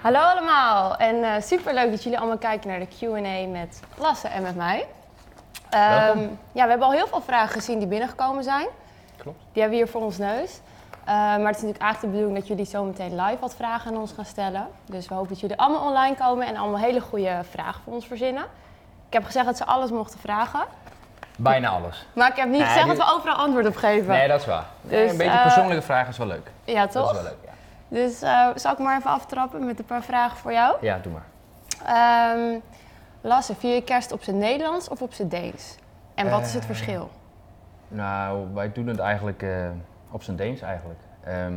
Hallo allemaal en uh, super leuk dat jullie allemaal kijken naar de Q&A met Lasse en met mij. Um, ja, we hebben al heel veel vragen gezien die binnengekomen zijn. Klopt. Die hebben we hier voor ons neus. Uh, maar het is natuurlijk eigenlijk de bedoeling dat jullie zo meteen live wat vragen aan ons gaan stellen. Dus we hopen dat jullie allemaal online komen en allemaal hele goede vragen voor ons verzinnen. Ik heb gezegd dat ze alles mochten vragen. Bijna alles. Maar ik heb niet Nee, gezegd die- dat we overal antwoord op geven. Nee, dat is waar. Nee, Dus, een beetje eh, persoonlijke vragen is wel leuk. Ja, Dat toch? is wel leuk, ja. Dus eh, zal ik maar even aftrappen met een paar vragen voor jou? Ja, doe maar. Ehm Lasse, vier je kerst op zijn Nederlands of op zijn Deens? En wat is het Eh, verschil? Nou, wij doen het eigenlijk eh, op zijn Deens eigenlijk. Ehm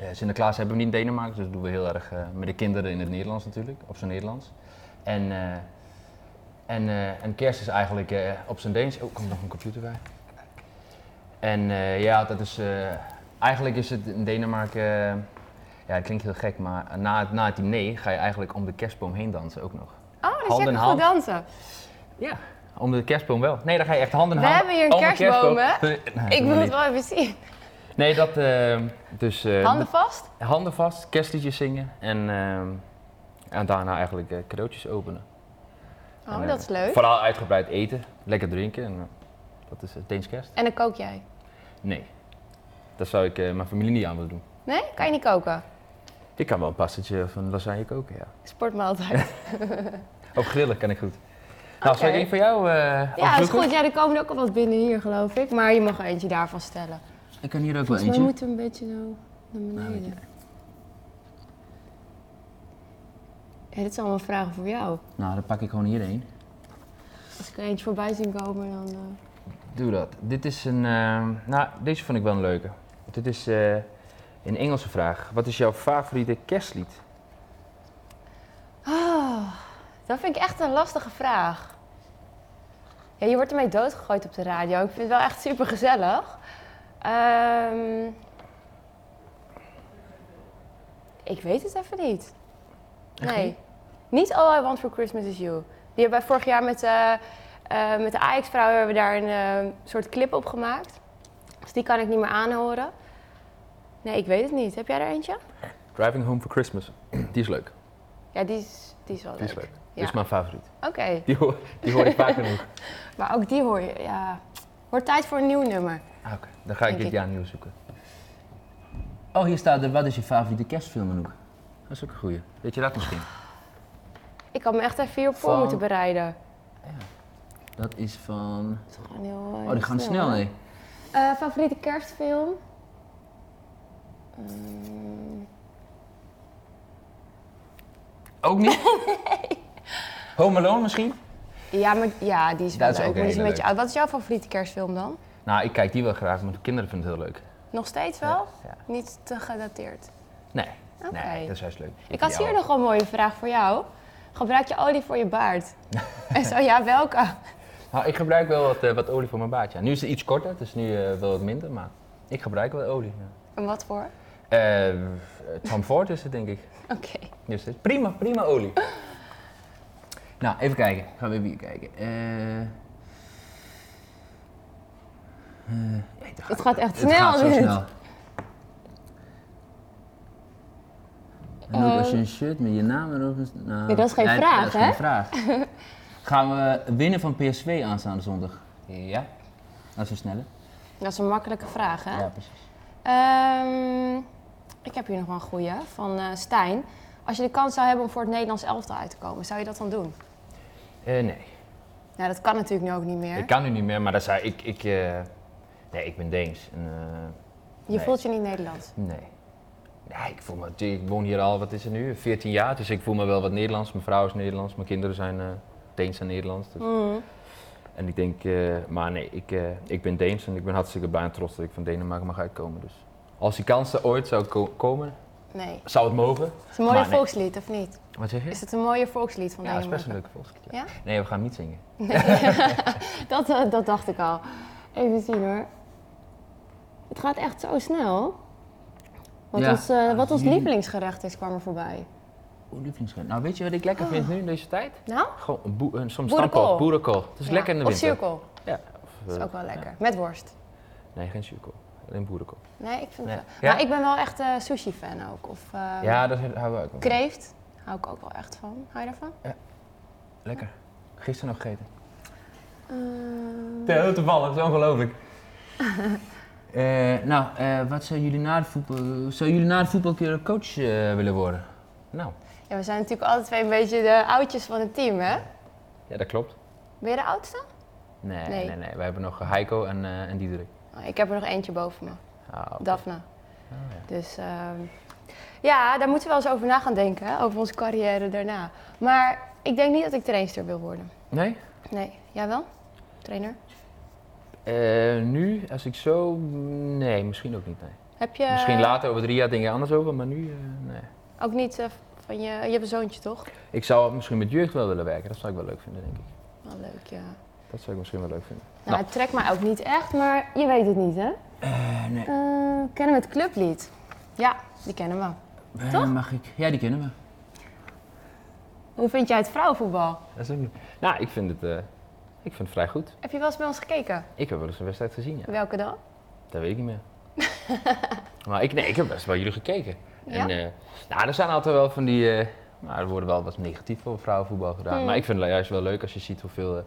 eh, Sinterklaas hebben we niet in Denemarken, dus dat doen we heel erg met de kinderen in het Nederlands natuurlijk, op zijn Nederlands. En, en, en kerst is eigenlijk op zijn Deens. Oh, komt nog een computer bij. En ja, dat is. Eigenlijk is het in Denemarken. eh, ja, het klinkt heel gek, maar na, het- na het diner ga je eigenlijk om de kerstboom heen dansen ook nog. Oh, dus hand je kan goed dansen. Ja, om de kerstboom wel. Nee, dan ga je echt hand in We hebben hier een kerstboom, hè? Nee, Ik wil het wel even zien. Nee, dat. eh, dus, eh, Handen vast? handen vast, kerstliedjes zingen en, ehm, en daarna eigenlijk eh, cadeautjes openen. En, Oh, dat is leuk. Vooral uitgebreid eten, lekker drinken. En, dat is het Deens kerst. En dan kook jij? Nee, dat zou ik eh, mijn familie niet aan willen doen. Nee? Kan je niet koken? Ik kan wel een pastetje of een lasagne koken, ja. Sportmaaltijd. Op grillen kan ik goed. Nou, zal ik één voor jou eh Ja, dat is goed. Ja, er komen ook al wat binnen hier, geloof ik. Maar je mag er eentje daarvan stellen. Ik kan hier ook wel eentje. moeten we een beetje zo naar beneden. Ja, dit zijn allemaal vragen voor jou. Nou, dan pak ik gewoon hierheen. Als ik er eentje voorbij zie komen, dan... eh, Doe dat. Dit is een. ehm, nou, deze vond ik wel een leuke. Dit is eh, een Engelse vraag. Wat is jouw favoriete kerstlied? Ah, dat vind ik echt een lastige vraag. Ja, je wordt ermee doodgegooid op de radio. Ik vind het wel echt super gezellig. Ehm, ik weet het even niet. Nee. niet? Niet All I Want For Christmas Is You. Die hebben wij vorig jaar met, eh, eh, met de Ajax-vrouw hebben we daar een soort clip op gemaakt. Dus die kan ik niet meer aanhoren. Nee, ik weet het niet. Heb jij er eentje? Driving Home for Christmas. Die is leuk. Ja, die is, die is wel Die leuk. is leuk. Ja. Die is mijn favoriet. Oké. Die hoor, die hoor ik vaak genoeg. Maar ook die hoor je, ja. Wordt tijd voor een nieuw nummer. Ah, Oké, dan ga ik Denk dit ik. jaar nieuw zoeken. Oh, hier staat er, wat is je favoriete kerstfilm, Anouk? Dat is ook een goeie. Weet je dat misschien? Ik had me echt even hierop voor Van- moeten bereiden. Dat is van... Is heel, eh, Oh, die gaan heel snel, hè? nee. Eh, favoriete kerstfilm? Mm, Ook niet? Home Alone misschien? ja, maar ja, die is wel Dat is leuk. ook die is een beetje oud. Wat is jouw favoriete kerstfilm dan? Nou, ik kijk die wel graag, maar de kinderen vinden het heel leuk. Nog steeds wel? Ja. Niet te gedateerd. Nee, Oké. nee, dat is juist leuk. Ik had hier nog een mooie vraag voor jou. Gebruik je olie voor je baard? en zo ja, welke? Nou, ik gebruik wel wat, eh, wat olie voor mijn baardje. Nu is het iets korter, het is nu eh, wel wat minder, maar ik gebruik wel olie. Ja. En wat voor? Eh, Tom Ford is het, denk ik. Oké. Dus het is prima, prima olie. nou, even kijken. Gaan we even hier kijken. Eh, eh, nee, dat Het gaat echt het snel, gaat zo dit. snel. En ook als je Ehm. een shirt met je naam erop. Nou, Nee, dat is geen vraag, dat is hè? geen vraag. Gaan we winnen van PSV aanstaande zondag? Ja. Dat is een snelle. Dat is een makkelijke vraag, hè? Ja, precies. Ehm, ik heb hier nog wel een goeie van eh, Stijn. Als je de kans zou hebben om voor het Nederlands elftal uit te komen, zou je dat dan doen? Eh, nee. Nou, dat kan natuurlijk nu ook niet meer. Ik kan nu niet meer, maar dat zei ik. ik eh, nee, ik ben Deens. En, Je nee. voelt je niet Nederlands. Nee. Nee, ik, voel me, ik woon hier al, wat is het nu, 14 jaar. Dus ik voel me wel wat Nederlands. Mijn vrouw is Nederlands, mijn kinderen zijn Deens en Nederlands. Dus- Mm. En ik denk, maar nee, ik, ik ben Deens en ik ben hartstikke blij en trots dat ik van Denemarken mag uitkomen. Dus als die kans er ooit zou ko- komen, Nee. zou het mogen. Is het een mooie Maar nee. volkslied, of niet? Wat zeg je? Is het een mooie volkslied van ja, dat is best een leuke volkslied. Ja. Ja? Nee, we gaan niet zingen. Dat, eh, dat dacht ik al. Even zien hoor. Het gaat echt zo snel. Wat, Ja. ons, eh, wat ons lievelingsgerecht is, kwam er voorbij. Oeh, lievelingsgerecht. Nou, weet je wat ik lekker vind nu in deze tijd? Nou, Gewoon een, boe- een soms Boerenkool. stamppot, boerenkool. Het is ja. lekker in de Of winter. cirkel. Ja. Of, Dat is eh, ook wel ja. lekker. Met worst. Nee, geen zuurkool. Alleen boerenkop. Nee, ik vind Nee. het wel. Ja? Maar ik ben wel echt eh, sushi-fan ook. Of eh, ja, dat houden we ook wel. kreeft. Hou ik ook wel echt van. Hou je daarvan? Lekker. Gisteren nog gegeten. Ehm, Heel toevallig, dat is ongelooflijk. Eh, nou, eh, wat zou jullie na de voetbal... Zou jullie na de voetbal een keer een coach eh, willen worden? Nou, ja, we zijn natuurlijk alle twee een beetje de oudjes van het team, hè? ja, dat klopt. Ben je de oudste? Nee, Nee. nee, nee. We hebben nog Heiko en, eh en Diederik. Ik heb er nog eentje boven me. Ah. Daphne. Ah, ja. Dus ehm, ja, daar moeten we wel eens over na gaan denken, over onze carrière daarna. Maar ik denk niet dat ik trainster wil worden. Nee? Nee, jij wel? Trainer? Eh, nu, als ik zo... Nee, misschien ook niet, nee. Heb je Misschien later, over drie jaar, denk je anders over, maar nu, eh, nee. ook niet eh, van je... Je hebt een zoontje, toch? Ik zou misschien met jeugd wel willen werken, dat zou ik wel leuk vinden, denk ik. Wel leuk, ja. Dat zou ik misschien wel leuk vinden. Nou, het trekt mij ook niet echt, maar je weet het niet, hè? Eh, nee. Eh, kennen we het clublied? Ja, die kennen we. Toch? mag ik? Ja, die kennen we. Hoe vind jij het vrouwenvoetbal? Dat is ook niet... Nou, ik vind het, eh, ik vind het vrij goed. Heb je wel eens bij ons gekeken? Ik heb wel eens een wedstrijd gezien, ja. Welke dan? Dat weet ik niet meer. maar ik, nee, ik heb best wel jullie gekeken. En, Ja? eh, nou, er zijn altijd wel van die... eh, nou, er worden wel wat negatief over vrouwenvoetbal gedaan. Hmm. Maar ik vind het juist wel leuk als je ziet hoeveel... eh,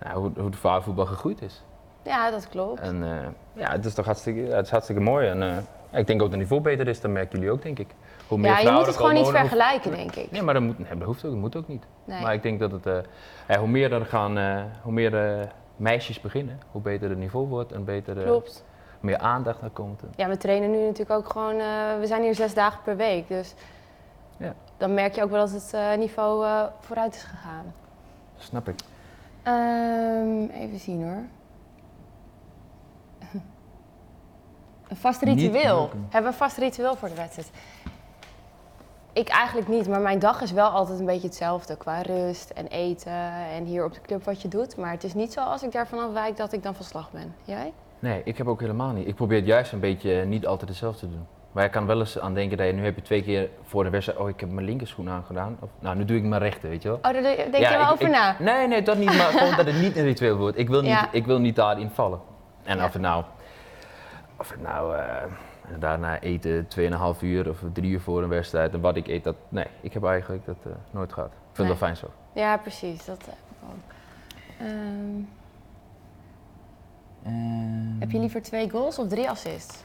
nou, hoe, hoe het vrouwenvoetbal gegroeid is. Ja, dat klopt. En eh, ja, het is toch hartstikke, het is hartstikke mooi. En eh, ik denk ook dat het niveau beter is, dat merken jullie ook, denk ik. Hoe meer Ja, je moet het gewoon niet vergelijken, denk ik. Nee, maar dat, moet, nee, dat hoeft ook, dat moet ook niet. Nee. Maar ik denk dat het, eh, ja, hoe meer er gaan, hoe meer meisjes beginnen, hoe beter het niveau wordt en beter, Klopt. meer aandacht naar komt. Ja, we trainen nu natuurlijk ook gewoon... we zijn hier zes dagen per week, dus... Ja. Dan merk je ook wel dat het niveau vooruit is gegaan. Snap ik. Ehm, even zien hoor. Een vast ritueel. Hebben we een vast ritueel voor de wedstrijd? Ik eigenlijk niet, maar mijn dag is wel altijd een beetje hetzelfde qua rust en eten en hier op de club wat je doet. Maar het is niet zo als ik daarvan afwijk dat ik dan van slag ben. Jij? Nee, ik heb ook helemaal niet. Ik probeer het juist een beetje niet altijd hetzelfde te doen. Maar je kan wel eens aan denken dat je nu heb je twee keer voor de wedstrijd, oh ik heb mijn linkerschoen aangedaan. Of, nou, nu doe ik mijn rechter, weet je wel. Oh, daar denk Ja, je wel ik- over ik- na? Nee, nee, dat niet, maar gewoon dat het niet een ritueel wordt. Ik wil niet, Ja. ik wil niet daarin vallen. En Ja. of het nou, of het nou eh, daarna eten 2,5 uur of drie uur voor een wedstrijd en wat ik eet, dat, nee, ik heb eigenlijk dat eh, nooit gehad. Ik vind Nee. het wel fijn zo. Ja, precies. Dat heb ik ook. Ehm, heb je liever twee goals of drie assists?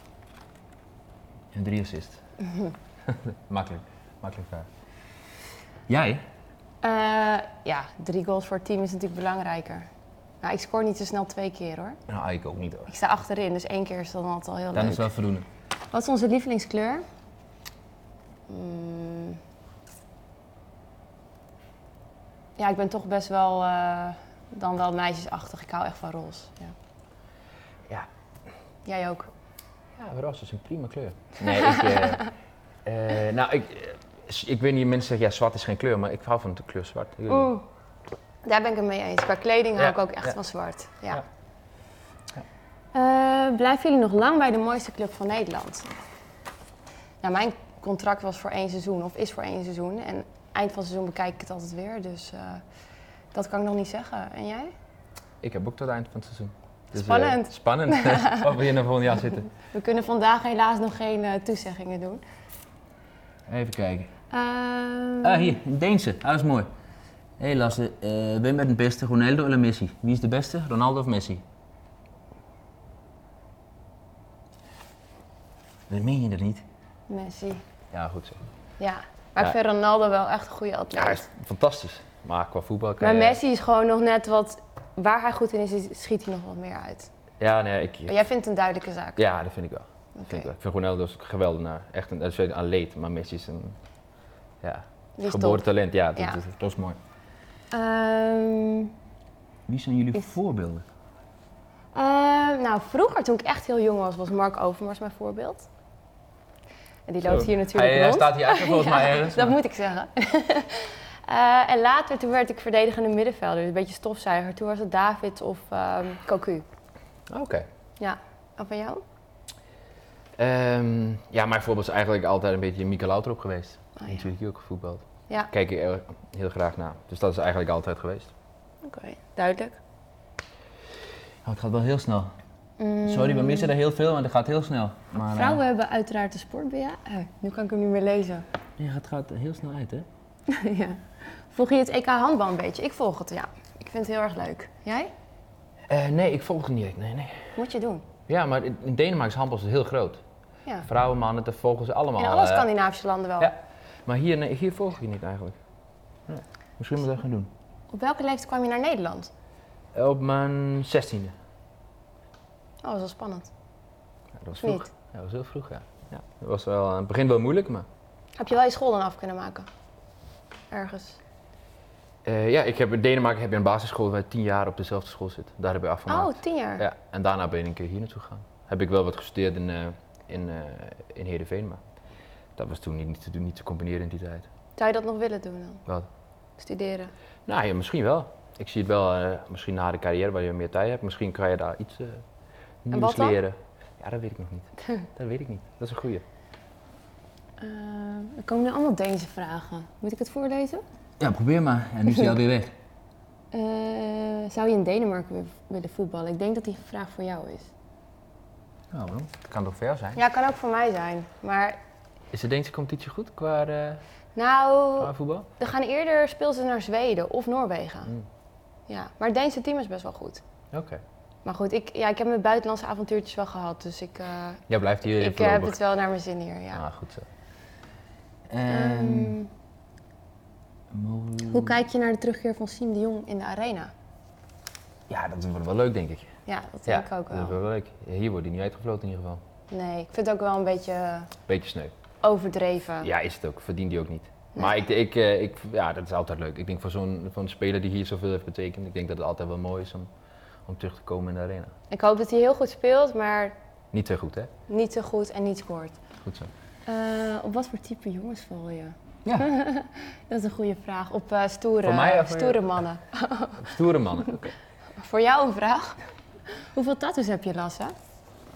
En drie assist. makkelijk, makkelijk vraag. Jij? Eh, ja, drie goals voor het team is natuurlijk belangrijker. Nou, ik scoor niet zo snel twee keer hoor. Nou, ik ook niet hoor. Ik sta achterin, dus één keer is dan altijd al heel Dan leuk. is het wel voldoende. Wat is onze lievelingskleur? Mm. Ja, ik ben toch best wel eh, dan wel meisjesachtig. Ik hou echt van roze. Ja. Ja. Jij ook? Ja, roze is een prima kleur. Nee, ik, eh, eh, nou, ik, eh, ik weet niet, mensen zeggen ja, zwart is geen kleur, maar ik hou van de kleur zwart. Oeh, daar ben ik het mee eens. Qua kleding hou Ja, ik ook echt ja. van zwart. Ja. Ja. Eh, blijven jullie nog lang bij de mooiste club van Nederland? Nou, mijn contract was voor één seizoen, of is voor één seizoen. En eind van het seizoen bekijk ik het altijd weer. Dus eh, dat kan ik nog niet zeggen. En jij? Ik heb ook tot het eind van het seizoen. Dus, eh, Spannend. spannend. Of we hier naar volgend jaar zitten. We kunnen vandaag helaas nog geen eh, toezeggingen doen. Even kijken. Ehm, Ah, hier, een Deense. Dat is mooi. Hé hey Lasse, eh wie bent de beste, Ronaldo of Messi? Wie is de beste, Ronaldo of Messi? Dat meen je er niet? Messi. Ja, goed zo. Ja, maar ik vind Ronaldo wel echt een goede atleet. Ja, hij is fantastisch. Maar qua voetbal kan maar je- Messi is gewoon nog net wat... Waar hij goed in is, schiet hij nog wat meer uit. Ja, nee, ik... Maar jij vindt het een duidelijke zaak. Ja, dat vind ik wel. Vind ik, wel. ik vind Ronaldo is geweldig. Nou, echt een, dat een atleet, maar Messi is een ja, is geboren top. talent. Ja, dat, Ja. Dat, dat is mooi. Ehm, Wie zijn jullie Is- voorbeelden? eh, nou, vroeger toen ik echt heel jong was, was Mark Overmars mijn voorbeeld. En die loopt Zo. hier natuurlijk Hij, hij rond. staat hier achter volgens mij ergens. Dat maar- moet ik zeggen. Eh, en later, toen werd ik verdedigende middenvelder, dus een beetje stofzuiger. Toen was het David of ehm Cocu. Oké. Ja. En van jou? Ehm, ja, mijn voorbeeld is eigenlijk altijd een beetje Mikel Laudrup geweest. Oh, ja. natuurlijk ook gevoetbald. Ja. Kijk ik heel graag naar. Dus dat is eigenlijk altijd geweest. Oké, duidelijk. Oh, het gaat wel heel snel. Sorry, we missen er heel veel, want het gaat heel snel. Maar, eh, Vrouwen hebben uiteraard de sport bij eh, Nu kan ik hem niet meer lezen. ja, het gaat heel snel uit, hè? ja. Volg je het EK handbal een beetje? Ik volg het, ja. Ik vind het heel erg leuk. Jij? Eh, nee, ik volg het niet. Nee, nee. Moet je doen. Ja, maar in Denemarken is handbal heel groot. Ja. Vrouwen, mannen, dat volgen ze allemaal. In alle eh, Scandinavische landen wel. ja. Maar hier, nee, hier volg het niet eigenlijk. Nee. Misschien moet ik dat gaan doen. Op welke leeftijd kwam je naar Nederland? Op mijn zestiende. Oh, dat is wel spannend. Ja, dat was Niet? vroeg. Ja, dat was heel vroeg, ja. ja. Dat was wel aan het begin wel moeilijk, maar... Heb je wel je school dan af kunnen maken? Ergens. Eh, ja, ik heb in Denemarken heb je een basisschool waar je tien jaar op dezelfde school zit. Daar heb ik afgemaakt. Oh, tien jaar. Ja, en daarna ben ik een keer hier naartoe gegaan. Heb ik wel wat gestudeerd in, eh in, eh in Heerenveen, maar dat was toen niet, niet, te, doen, niet te combineren in die tijd. Zou je dat nog willen doen dan? Wat? Studeren? Nou ja, misschien wel. Ik zie het wel, misschien na de carrière waar je meer tijd hebt, misschien kan je daar iets nieuws wat dan? leren. Ja, dat weet ik nog niet. dat weet ik niet. Dat is een goeie. Er komen nu allemaal Deense vragen. Moet ik het voorlezen? Ja, probeer maar. En nu is hij alweer weg. Eh, zou je in Denemarken wi- willen voetballen? Ik denk dat die vraag voor jou is. Nou, waarom? Dat kan toch voor jou zijn? Ja, kan ook voor mij zijn. Maar Is de Deense competitie goed qua, eh, nou, qua voetbal? er gaan eerder speelsters naar Zweden of Noorwegen. Hmm. Ja, maar het Deense team is best wel goed. Oké. Maar goed, ik, ja, ik heb mijn buitenlandse avontuurtjes wel gehad. Dus ik, eh, Jij blijft hier ik heb het wel naar mijn zin hier. Ja. Ah, goed zo. Hoe kijk je naar de terugkeer van Siem de Jong in de arena? Ja, dat wordt wel leuk, denk ik. Ja, dat Ja, denk ik ook dat is wel. wel leuk. Hier wordt hij niet uitgefloten in ieder geval. Nee, ik vind het ook wel een beetje Beetje sneu. overdreven. Ja, is het ook. Verdient hij ook niet. Nee. Maar ik, ik, eh, ik, ja, dat is altijd leuk. Ik denk voor zo'n een speler die hier zoveel heeft betekend, ik denk dat het altijd wel mooi is om, om terug te komen in de arena. Ik hoop dat hij heel goed speelt, maar Niet te goed, hè? niet te goed en niet scoort. Goed zo. Eh, op wat voor type jongens val je? Ja, Dat is een goede vraag. Op eh, stoere, Voor mij of voor stoere mannen. stoere mannen. Oké. Voor jou een vraag. Hoeveel tattoos heb je, Lasse?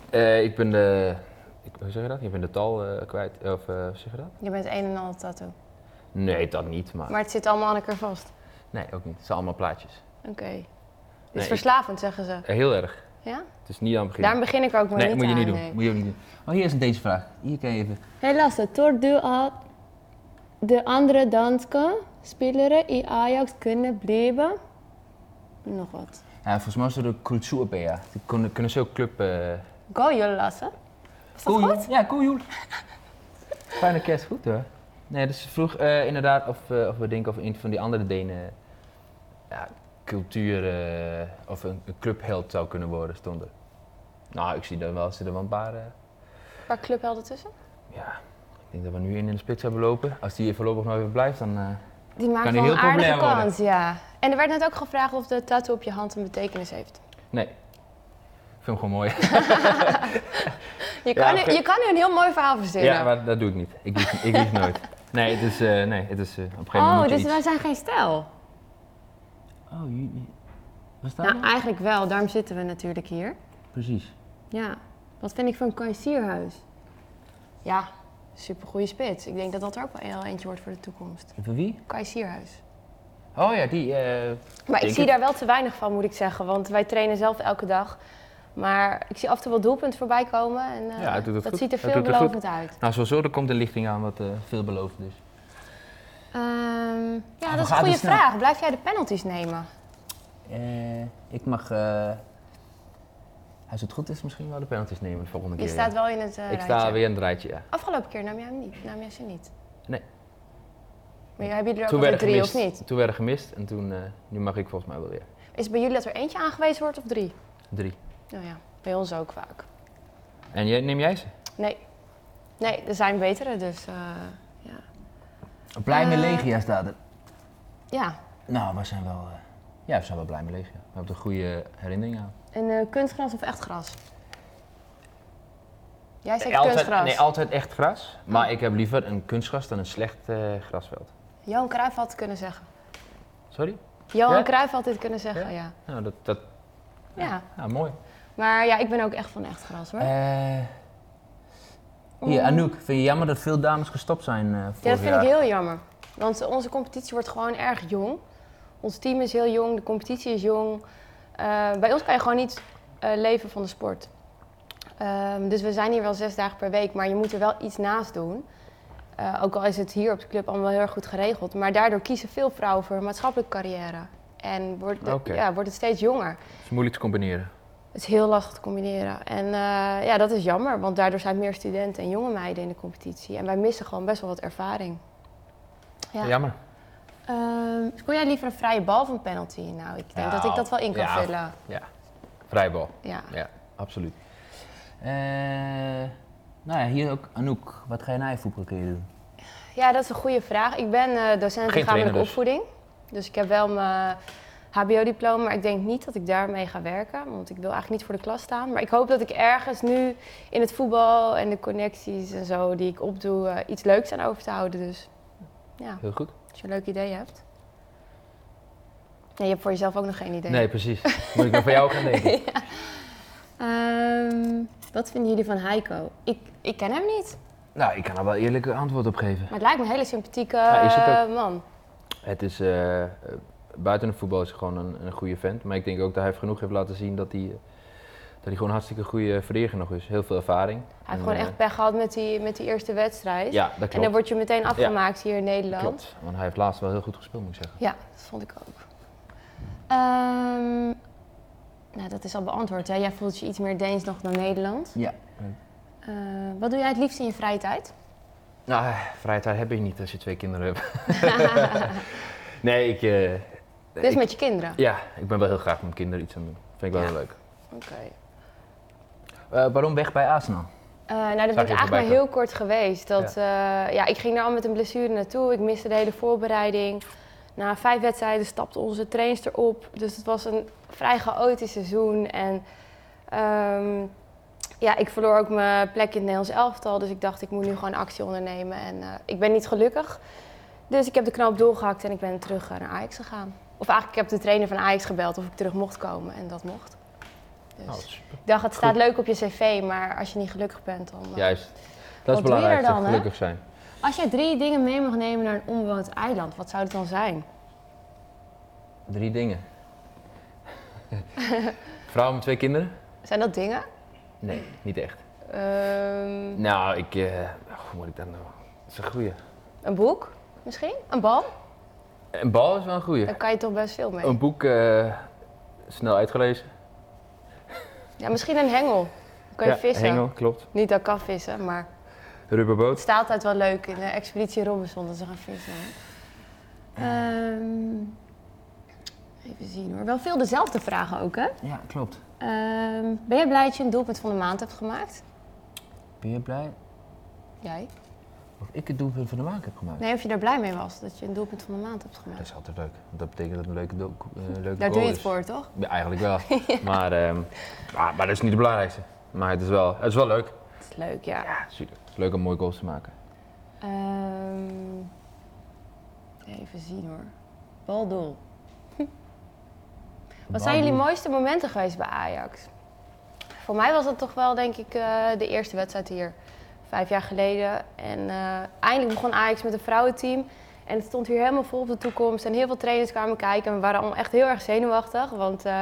Eh, ik ben de, ik, hoe zeg je dat? Je bent de tal eh, kwijt, of eh, hoe zeg je dat? Je bent een en al tattoo. Nee, dat niet, maar, Maar het zit allemaal aan elkaar vast. nee, ook niet. Het zijn allemaal plaatjes. Oké. Nee, is ik- verslaafend, zeggen ze. Heel erg. Ja? Het is niet aan het begin. Daarom begin ik ook maar nee, niet moet je aan. niet doen. nee. Moet je ook niet doen. Oh, hier is deze vraag. Hier kan je even. Hey Lasse, tror du att de andere danske spelare i Ajax kunnen blijven? Nog wat. Ja, volgens mij is het de cultuur bij ja. Die kunnen, kunnen zo club. eh Go, joh, Lasse. Is dat goed? Ja, joh. Fijne kerst, goed hoor. Nee, dus ze vroeg eh, inderdaad of, eh, of we denken of een van die andere Denen ja, cultuur of een, een clubheld zou kunnen worden, stond er. Nou, ik zie er wel, zitten wel een paar. eh, Waar clubhelden tussen? ja, ik denk dat we nu één in de spits hebben lopen. Als die hier voorlopig nog even blijft, dan. eh, Die maakt Kan die een heel aardige populair worden. kans, ja. En er werd net ook gevraagd of de tattoo op je hand een betekenis heeft. nee. Ik vind hem gewoon mooi. Je Ja, kan, nu, je kan nu een heel mooi verhaal verzinnen. ja, maar dat doe ik niet. Ik lieg, ik lieg nooit. Nee, het is, eh, nee, het is eh, op een gegeven moment oh, dus iets... wij zijn geen stijl. Oh. Wat staat Nou, eigenlijk wel. Daarom zitten we natuurlijk hier. Precies. Ja. Wat vind ik van Sierhuis? Ja, supergoeie spits. Ik denk dat dat er ook wel heel eentje wordt voor de toekomst. En voor wie? Kai Sierhuis. Oh ja, die... eh, Maar ik zie daar wel te weinig van, moet ik zeggen. Want wij trainen zelf elke dag. Maar ik zie af en toe wel doelpunten voorbij komen. En eh, Ja, dat goed. ziet er veelbelovend uit. Nou, sowieso, er komt een lichting aan wat eh veelbelovend is. Ehm, ja, we dat is een goede dus vraag. Blijf jij de penalties nemen? Ik mag... als het goed is, misschien wel de penalties nemen de volgende Je keer. staat ja. wel in het eh Ik sta weer in het rijtje, ja. Afgelopen keer nam jij hem niet. Nam jij ze niet? Nee. Maar hebben jullie er ook Toen altijd werden drie gemist. of niet? Toen werden gemist en toen... eh, nu mag ik volgens mij wel weer. Is het bij jullie dat er eentje aangewezen wordt of drie? Drie. Nou ja, bij ons ook vaak. En jij, neem jij ze? Nee. Nee, er zijn betere, dus eh, ja. Blij met Legia staat er. Ja, Nou, we zijn wel... eh, ja, we zijn wel blij met Legia. We hebben er goede herinneringen aan. En eh, kunstgras of echt gras? Jij zegt altijd, kunstgras. nee, altijd echt gras. Maar Oh. ik heb liever een kunstgras dan een slecht eh, grasveld. Johan Cruijff had het kunnen zeggen. Sorry? Johan Ja? Cruijff had dit kunnen zeggen, ja. Nou, dat... dat Ja. ja, mooi. Maar ja, ik ben ook echt van echt gras hoor. Eh, hier, Anouk, vind je jammer dat veel dames gestopt zijn eh vorig ja, dat vind jaar? ik heel jammer. Want onze competitie wordt gewoon erg jong. Ons team is heel jong, de competitie is jong. Eh, bij ons kan je gewoon niet eh, leven van de sport. Ehm, dus we zijn hier wel zes dagen per week, maar je moet er wel iets naast doen. Eh, ook al is het hier op de club allemaal heel erg goed geregeld. Maar daardoor kiezen veel vrouwen voor een maatschappelijke carrière. En wordt, de- ja, wordt het steeds jonger. Het is moeilijk te combineren. Het is heel lastig te combineren. En ja, dat is jammer, want daardoor zijn meer studenten en jonge meiden in de competitie. En wij missen gewoon best wel wat ervaring. Ja. Jammer. Ehm, speel jij liever een vrije bal of een penalty? Nou, ik denk dat ik dat wel in kan Ja. vullen. Ja. Vrijbal. Ja. Ja, absoluut. Eh, nou ja, hier ook Anouk. Wat ga je na je voetbalcarrière doen? ja, dat is een goede vraag. Ik ben eh, docent lichamelijke dus. opvoeding. Dus ik heb wel mijn HBO-diploma, maar ik denk niet dat ik daarmee ga werken. Want ik wil eigenlijk niet voor de klas staan. Maar ik hoop dat ik ergens nu in het voetbal en de connecties en zo die ik opdoe, eh, iets leuks aan over te houden. Dus ja, Heel goed. Als je een leuk idee hebt. Nee, je hebt voor jezelf ook nog geen idee. Nee, precies. Moet ik dan van jou gaan denken? Ehm, wat vinden jullie van Heiko? Ik, ik ken hem niet. Nou, ik kan er wel eerlijk een antwoord op geven. Maar het lijkt me een hele sympathieke Ja, is het ook. eh, man. Het is, eh, eh, buiten het voetbal is hij gewoon een, een goede vent. Maar ik denk ook dat hij genoeg heeft laten zien dat hij, hij gewoon een hartstikke goede verdediger nog is. Heel veel ervaring. Hij heeft En, gewoon eh, echt pech gehad met die, met die eerste wedstrijd. Ja, dat klopt. en dan word je meteen afgemaakt hier in Nederland. Klopt, want hij heeft laatst wel heel goed gespeeld, moet ik zeggen. Ja, dat vond ik ook. Ehm, nou, dat is al beantwoord. Hè? Jij voelt je iets meer Deens nog dan Nederland. Ja. Eh, wat doe jij het liefst in je vrije tijd? Nou, eh, vrije tijd heb je niet als je twee kinderen hebt. nee, ik, eh, Dus ik- met je kinderen? Ja, ik ben wel heel graag met mijn kinderen iets aan het doen. Vind ik wel Ja. heel leuk. Oké. Eh, waarom weg bij Arsenal? Eh, nou, dat Zag ben ik eigenlijk maar heel kort geweest. Dat, ja. ja, ik ging daar al met een blessure naartoe. Ik miste de hele voorbereiding. Na vijf wedstrijden stapte onze trainster op. Dus het was een vrij chaotisch seizoen. En ehm, ja, ik verloor ook mijn plek in het Nederlands elftal. Dus ik dacht, ik moet nu gewoon actie ondernemen. En eh, ik ben niet gelukkig. Dus ik heb de knoop doorgehakt en ik ben terug eh, naar Ajax gegaan. Of eigenlijk, ik heb de trainer van Ajax gebeld of ik terug mocht komen. En dat mocht. Dus Nou, super. ik dacht, het staat leuk op je cv, maar als je niet gelukkig bent, dan... eh, Juist. Dat is belangrijk, dan, hè? gelukkig zijn. Als jij drie dingen mee mag nemen naar een onbewoond eiland, wat zou het dan zijn? Drie dingen. Vrouw met twee kinderen? Zijn dat dingen? Nee, niet echt. Ehm, Nou, ik... eh, hoe moet ik dat nou... Dat is een goeie. een boek misschien? Een bal? Een bal is wel een goeie. Daar kan je toch best veel mee. Een boek eh, snel uitgelezen. Ja, misschien een hengel. Dan kan je ja, vissen. hengel, klopt. Niet dat ik kan vissen, maar het Rubberboot. staat altijd wel leuk in de expeditie Robinson dat ze gaan vissen. Ehm, even zien hoor. Wel veel dezelfde vragen ook, hè? Ja, klopt. Ehm, ben je blij dat je een doelpunt van de maand hebt gemaakt? Ben je blij Jij? Of ik het doelpunt van de maand heb gemaakt? Nee, of je daar blij mee was dat je een doelpunt van de maand hebt Dat gemaakt. is altijd leuk. Want dat betekent dat het een leuke, do- eh, leuke Daar doe je het is. voor, toch? Ja, eigenlijk wel. maar, ehm, maar, maar dat is niet het belangrijkste. Maar het is wel, het is wel leuk. Dat is leuk, ja. Ja, super. Het is leuk om mooie goals te maken. Ehm, even zien hoor. Baldoel. Wat zijn jullie mooiste momenten geweest bij Ajax? Voor mij was dat toch wel, denk ik, eh, de eerste wedstrijd hier. Vijf jaar geleden. En eh, eindelijk begon Ajax met een vrouwenteam. En het stond hier helemaal vol op de toekomst. En heel veel trainers kwamen kijken. En we waren allemaal echt heel erg zenuwachtig. Want eh,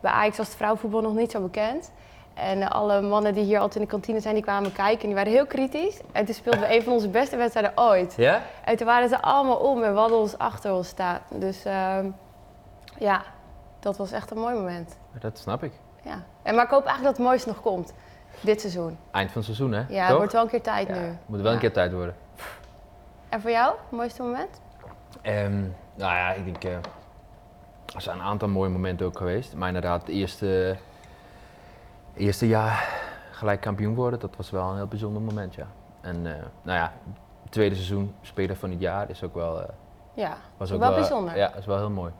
bij Ajax was het vrouwenvoetbal nog niet zo bekend. En eh, alle mannen die hier altijd in de kantine zijn, die kwamen kijken. En die waren heel kritisch. En toen speelden we een van onze beste wedstrijden ooit. Ja? En toen waren ze allemaal om en we hadden ons achter ons staan. Dus ehm, ja, dat was echt een mooi moment. Dat snap ik. Ja. En, maar ik hoop eigenlijk dat het mooiste nog komt. Dit seizoen. Eind van het seizoen, hè? Ja, het wordt wel een keer tijd Ja, nu. Moet wel een keer tijd worden. En voor jou, het mooiste moment? Ehm, nou ja, ik denk... eh, er zijn een aantal mooie momenten ook geweest. Maar inderdaad, het eerste, eerste jaar gelijk kampioen worden, dat was wel een heel bijzonder moment, ja. En eh, nou ja, het tweede seizoen, speler van het jaar, is ook wel... eh, Ja, was ook ook wel bijzonder. Ja, is wel heel mooi.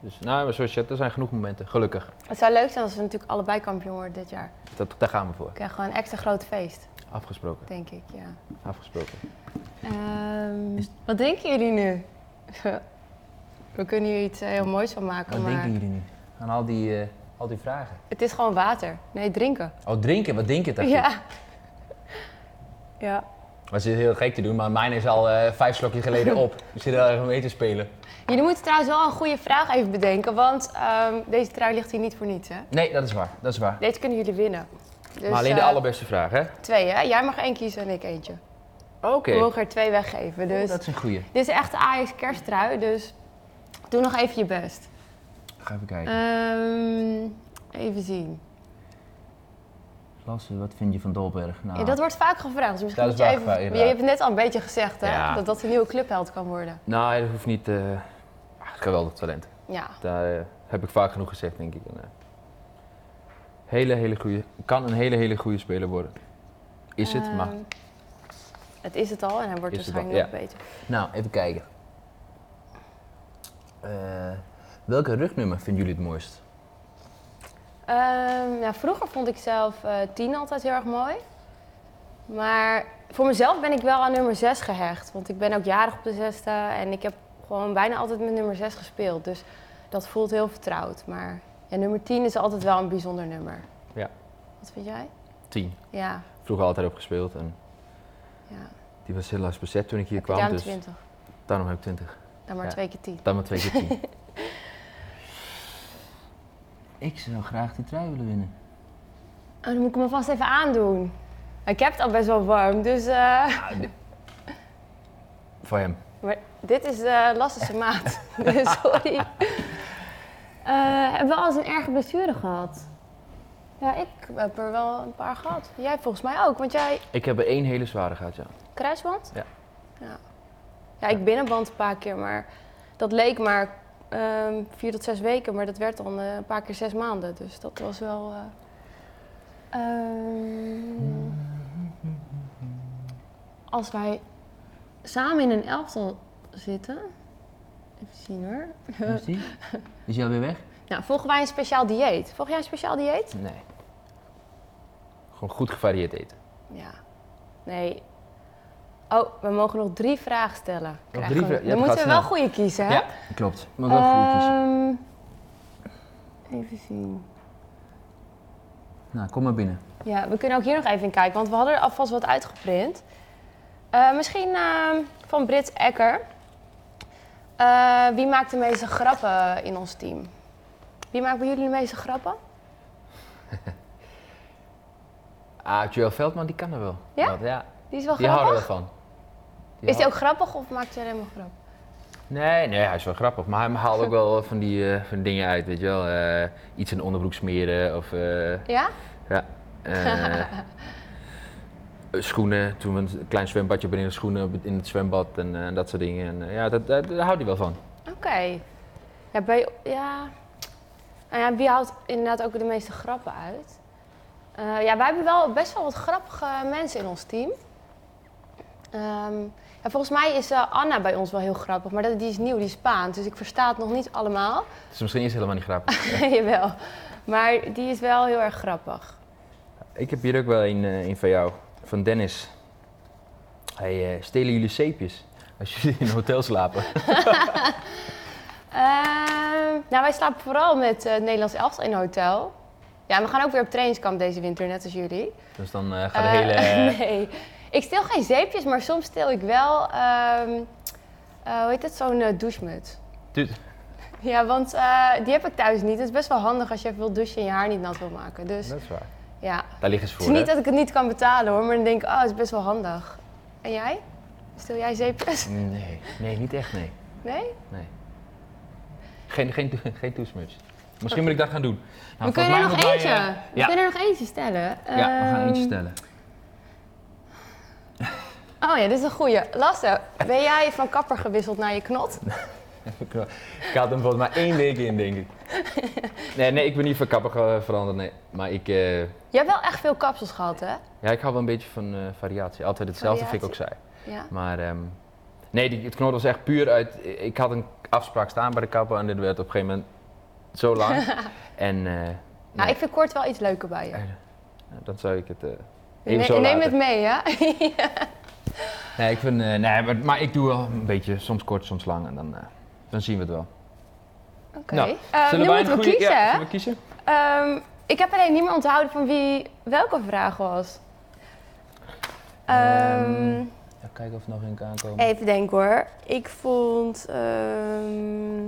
Dus nou, maar zoals je zegt, er zijn genoeg momenten, gelukkig. Het zou leuk zijn als we natuurlijk allebei kampioen worden dit jaar. Dat, daar gaan we voor. We krijgen gewoon een extra groot feest, Afgesproken, denk ik. Ja. afgesproken. Ehm, wat denken jullie nu? we kunnen hier iets eh, heel moois van maken, Wat maar denken jullie nu? Aan al die, eh, al die vragen. het is gewoon water. Nee, drinken. Oh, drinken, wat denk je daarvan? Ja. Ja. Was het heel gek te doen, maar mijn is al eh, vijf slokjes geleden op. Ik zit er erg mee te spelen. Jullie moeten trouwens wel een goede vraag even bedenken, want ehm, deze trui ligt hier niet voor niets, hè? Nee, dat is waar. Dat is waar. Deze kunnen jullie winnen. Dus, maar alleen de eh, allerbeste vraag, hè? Twee, hè? Jij mag één kiezen en ik eentje. Oké. We mogen er twee weggeven. Dus Dat is een goeie. dit is echt de Ajax kersttrui, dus doe nog even je best. Ga even kijken. Ehm, even zien. Wat vind je van Dolberg? Nou, Ja, dat wordt vaak gevraagd. Dus misschien Dat moet is je even... gevraagd, Je hebt het net al een beetje gezegd, hè? Ja. Dat dat een nieuwe clubheld kan worden. Nou, dat hoeft niet... eh ah, geweldig talent. Ja. Daar eh, heb ik vaak genoeg gezegd, denk ik. En, eh, hele, hele goede... Kan een hele, hele goede speler worden. Is het, maar... Ehm, Het is het al en hij wordt waarschijnlijk nog beter. Nou, even kijken. Eh, welke rugnummer vinden jullie het mooist? Ehm, nou, vroeger vond ik zelf eh 10 altijd heel erg mooi. Maar voor mezelf ben ik wel aan nummer 6 gehecht. Want ik ben ook jarig op de zesde en ik heb gewoon bijna altijd met nummer 6 gespeeld. Dus dat voelt heel vertrouwd. Maar ja, nummer 10 is altijd wel een bijzonder nummer. Ja. Wat vind jij? 10. Ja, Vroeger altijd op gespeeld. En ja. die was helaas bezet toen ik hier Heb kwam. Dus 20. daarom heb ik 20. Dan maar Ja. twee keer 10. Dan maar twee keer 10. Ik zou graag die trui willen winnen. Oh, dan moet ik hem vast even aandoen. Ik heb het al best wel warm, dus... eh, Voor hem. Maar dit is de lastigste maat. sorry. Eh, hebben we al eens een erge blessure gehad? Ja, ik heb er wel een paar gehad. Jij volgens mij ook, want jij Ik heb er één hele zware gehad, ja. kruisband? Ja. Ja, ja ik binnenband een paar keer, maar dat leek maar ehm, vier tot zes weken, maar dat werd dan eh, een paar keer zes maanden. Dus dat was wel. eh, ehm, als wij samen in een elftal zitten. Even zien hoor. Die? Is hij alweer weg? Nou, volgen wij een speciaal dieet? Volg jij een speciaal dieet? Nee. Gewoon goed gevarieerd eten. Ja. Nee. Oh, we mogen nog drie vragen stellen. Drie Dan moeten we wel goede kiezen, hè? Ja. Klopt. Maar wel goed kiezen. Even zien. Nou, kom maar binnen. Ja, we kunnen ook hier nog even in kijken, want we hadden er alvast wat uitgeprint. Eh, misschien ehm, van Brits Ecker. Eh, wie maakt de meeste grappen in ons team? Wie maakt bij jullie de meeste grappen? Ah, Joel Veldman, die kan er wel. Ja? Wat, ja. Die is wel Die houden grappig. we van. Die Is hou- ook grappig of maakt hij alleen maar grap? Nee, nee, hij is wel grappig. Maar hij haalt ook wel van die eh, van dingen uit, weet je wel. Eh, iets in de onderbroek smeren of... eh, Ja? ja. schoenen, toen we een klein zwembadje de schoenen in het zwembad en dat soort dingen. En, ja, dat, dat- daar houdt hij wel van. Oké. Ja, bij, ja. Nou ja, wie houdt inderdaad ook de meeste grappen uit? Ja, wij hebben wel best wel wat grappige mensen in ons team. Ehm, volgens mij is eh, Anna bij ons wel heel grappig, maar dat, die is nieuw, die is Spaans, dus ik versta het nog niet allemaal. Dus misschien is het helemaal niet grappig. Jawel. Maar die is wel heel erg grappig. Ik heb hier ook wel een, eh, een van jou, van Dennis. Hij eh, stelen jullie zeepjes als jullie in een hotel slapen. Ehm, nou, wij slapen vooral met het Nederlands elftal in een hotel. Ja, we gaan ook weer op trainingskamp deze winter, net als jullie. Dus dan gaat de hele... nee, ik stil geen zeepjes, maar soms stil ik wel, ehm, eh, hoe heet het, zo'n eh, douchemuts. Du- Ja, want eh, die heb ik thuis niet. Het is best wel handig als je even wil douchen en je haar niet nat wil maken. Dus Dat is waar. ja, Daar liggen ze het voor, is niet hè? dat ik het niet kan betalen hoor, maar dan denk ik, oh, het is best wel handig. En jij? Stil jij zeepjes? Nee, nee, niet echt, nee. Nee? nee. Geen, geen, geen toesmuts. Misschien moet ik dat gaan doen. Nou, we kunnen er nog eentje. wij, We ja, kunnen er nog eentje stellen. Ja, we gaan eentje Ehm, stellen. Oh ja, dit is een goeie. Lasse, ben jij van kapper gewisseld naar je knot? ik had hem volgens mij één week in, denk ik. Nee, nee, ik ben niet van kapper veranderd, nee. Maar ik, eh, Je hebt wel echt veel kapsels gehad, hè? ja, ik hou wel een beetje van eh, variatie. Altijd hetzelfde, vind ik ook saai. Ja. Maar ehm, nee, die, het knot was echt puur uit... Ik had een afspraak staan bij de kapper en dit werd op een gegeven moment zo lang. en Nou, nee, ik vind kort wel iets leuker bij je. dan zou ik het even zo neem laten. het mee, ja? Nee, ik vind, eh, nee maar, maar ik doe wel een beetje, soms kort, soms lang en dan, eh, dan zien we het wel. Oké. Nou, Eh, nu wij moeten we kiezen, ja, zullen we kiezen? Ehm, ik heb alleen niet meer onthouden van wie welke vraag was. Ehm, Even kijken of er nog een aankomen. even denken hoor. Ik vond... ehm,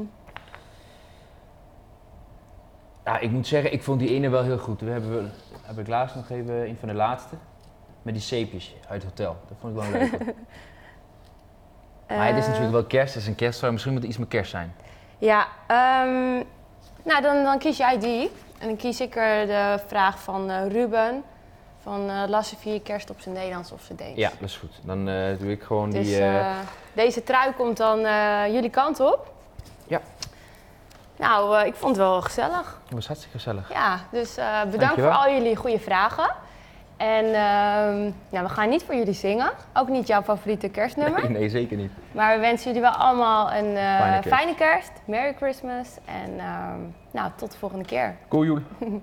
Ja, ik moet zeggen, ik vond die ene wel heel goed. We hebben, heb ik laatst nog even een van de laatste. Met die zeepjes uit het hotel. Dat vond ik wel leuk. maar het is Eh, natuurlijk wel kerst, het is een kersttrui. Misschien moet het iets met kerst zijn. Ja, ehm, nou dan, dan kies jij die. En dan kies ik er de vraag van eh, Ruben. Van eh Lasse vier kerst op zijn Nederlands of zijn Deens. Ja, dat is goed. Dan doe ik gewoon Dus die... deze trui komt dan jullie kant op. Ja. Nou, ik vond het wel gezellig. Dat was hartstikke gezellig. Ja, dus bedankt Dankjewel. voor al jullie goede vragen. En ja, we gaan niet voor jullie zingen. Ook niet jouw favoriete kerstnummer. Nee, nee, zeker niet. Maar we wensen jullie wel allemaal een eh, Fijne kerst. fijne kerst. Merry Christmas. En ehm, nou, tot de volgende keer. Cool, Joel.